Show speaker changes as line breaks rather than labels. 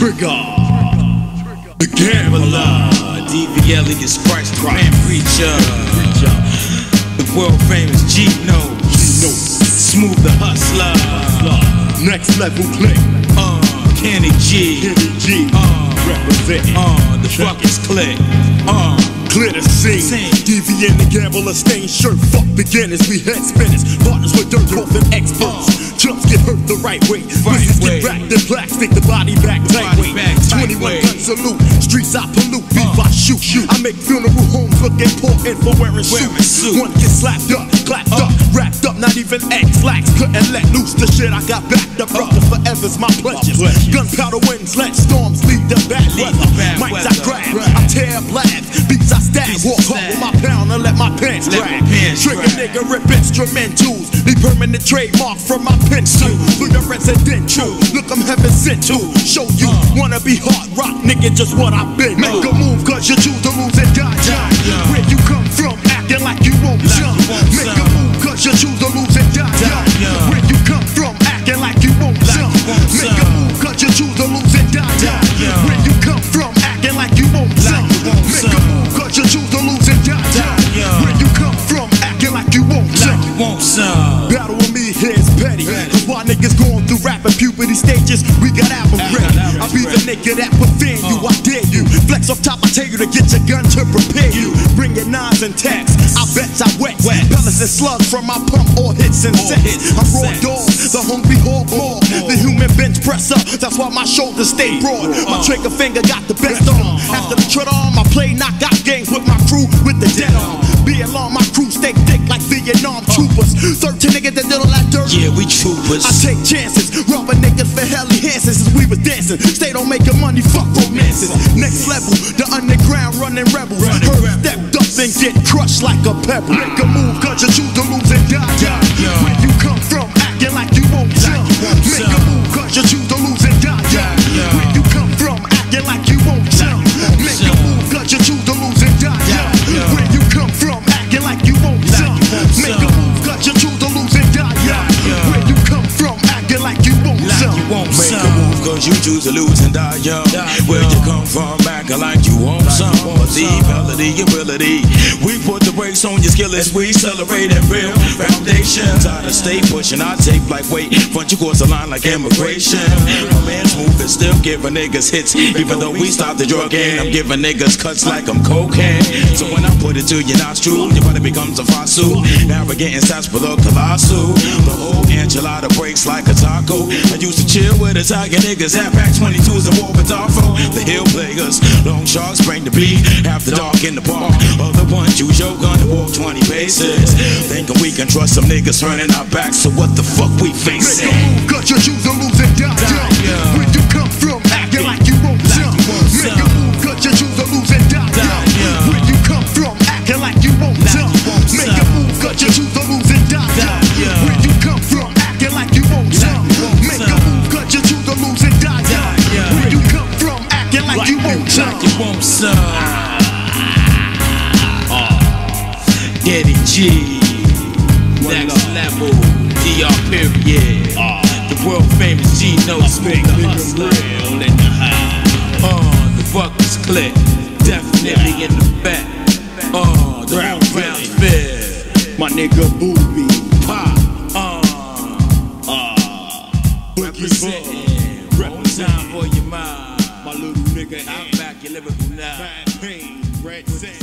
Trigger. The gambler.
D.V. Alias Khrist, the man preacher. The world famous Gino. Smooth the hustler.
Next level click.
Uh, Kenny G.
Kenny G.
Uh,
Represent.
uh, the fuckers click. Uh,
Clear the scene.
Scene.
DV and the gambler stain shirt. Fuck beginners, we head spinners. Partners with dirt, both and experts. Jumps get hurt the right way.
Way.
get in black. Stick the body back tight
Body
way.
back tight
21
way.
gun salute. Streets I pollute. Beef uh. I shoot. shoot, I make funeral homes look important for wearing
Wearing
suits.
suit.
One get slapped up, clapped up, uh. wrapped up. Not even X lax couldn't let loose the shit I got backed up. Uh. Brother forever's my pledges. Gunpowder winds, let storms lead the bad
Lead
weather.
the bad
Mics I
weather.
grab, I tear blast, beats I stab, walk
stab.
with my pound and let my pants
Let
drag.
my pants
Trigger
drag.
nigga rip instrumentals, permanent trademark from my pencil. For your residential, look I'm heaven sent to show you wanna be hard rock, nigga, just what I've been. Make a move cause you choose to lose stages, we got albums
Got
ready. I'll be the nigga that prevent you, I dare you. Flex off top, I tell you to get your gun to prepare you. Bring your knives and tacks, I bet I wet. Pellets and slugs from my pump, all hits and sets. I'm raw dog, the hungry hog ball, the human bench presser. That's why my shoulders stay broad. My
Uh.
trigger finger got the best on. After the tread arm, I play knockout games with my crew with the dead on. Be alarmed, my crew stay thick like Vietnam troopers. 13 niggas that did all that dirt.
Yeah, we troopers.
I take chances, robbing niggas dancing. Stay on making money, fuck romances. Next level, the underground running rebels. Heard
rebels.
stepped up and get crushed like a pebble. Make a move, cause you choose to lose choose to lose and die young. Where you come from, acting like you
want some.
The ability, ability. We put the brakes on your skill as we celebrate and build foundations. Out of state, pushing our tape like weight. Front you cross the line like immigration. My man's moving, still giving niggas hits. Even though we stopped the drug game, I'm giving niggas cuts like I'm cocaine. So when I put it to your nostril, your body becomes a fossil. Navigating sarsaparilla colossal. The whole enchilada breaks like a taco. I used to chill with Italian niggas, half pack 22s and war with Darfo. The hill players, long sharks bring the beat. After dark in the park, other ones use your gun to walk 20 paces. Thinking we can trust some niggas turning our backs, so what the fuck we
Make
facing?
a move, cause you choose to lose and die. Like you won't. Like you
want some. Getty G. Next level. DR period. The world famous G No Smooth the hustler. Uh, the buckets click. Definitely in the back. Uh, the
Round
fair.
My nigga Booby,
Pop. Uh. One I'm back, your lyrical now.
Pain, red
battle.